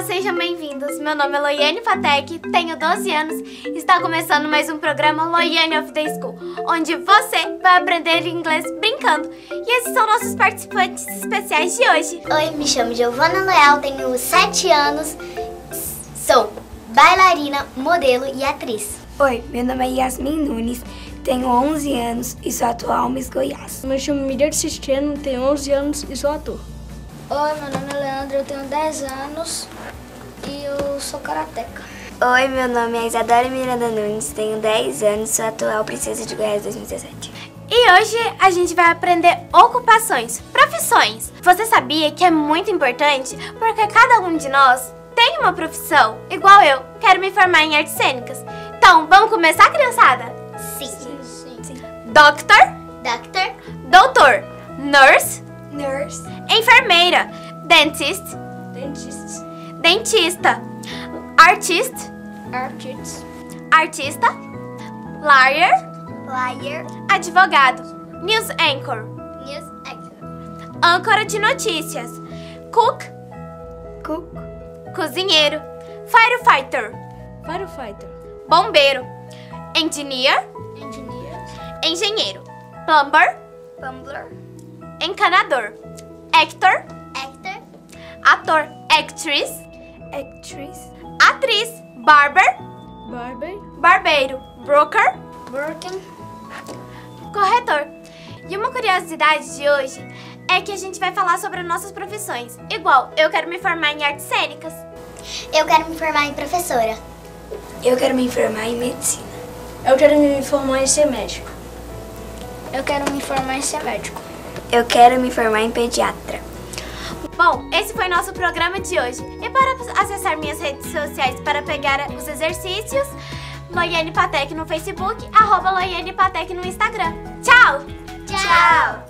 Olá, sejam bem-vindos. Meu nome é Loiane Patek, tenho 12 anos e está começando mais um programa Loiane of the School, onde você vai aprender inglês brincando. E esses são nossos participantes especiais de hoje. Oi, me chamo Giovana Leal, tenho 7 anos, sou bailarina, modelo e atriz. Oi, meu nome é Yasmin Nunes, tenho 11 anos e sou atual Miss Goiás. Me chamo Miguel Sisteno, tenho 11 anos e sou ator. Oi, meu nome é Leandro, eu tenho 10 anos sou karateca. Oi, meu nome é Isadora Miranda Nunes, tenho 10 anos, sou atual Princesa de Goiás 2017. E hoje a gente vai aprender ocupações, profissões. Você sabia que é muito importante porque cada um de nós tem uma profissão, igual eu, quero me formar em artes cênicas. Então, vamos começar, criançada? Sim. Sim. Sim. Doctor, Doctor, doutor, nurse, Nurse, enfermeira, dentist, Dentist. dentista, artist, Artist. artista, liar, liar, advogado, news anchor, news anchor, âncora de notícias, cook, cook, cozinheiro, firefighter, Firefighter. bombeiro, engineer, Engineer. engenheiro, plumber, bumbler, encanador, actor, actor, ator, actress, actress, atriz, barber, Barber. barbeiro, broker, Working. corretor. E uma curiosidade de hoje é que a gente vai falar sobre nossas profissões. Igual, eu quero me formar em artes cênicas. eu quero me formar em professora. eu quero me informar em medicina. Eu quero me formar em ser médico. Eu quero me formar em ser médico. Eu quero me formar em pediatra. Bom, esse foi nosso programa de hoje. E para acessar minhas redes sociais para pegar os exercícios, Loiane Patek no Facebook, arroba Loiane Patek no Instagram. Tchau! Tchau.